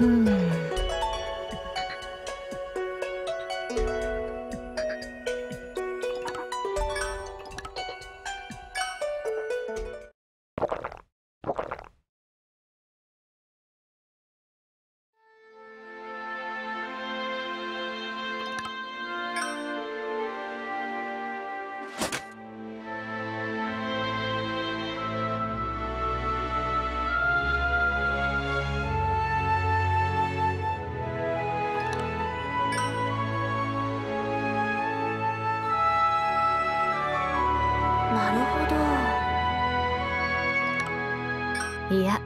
Hmm. いや。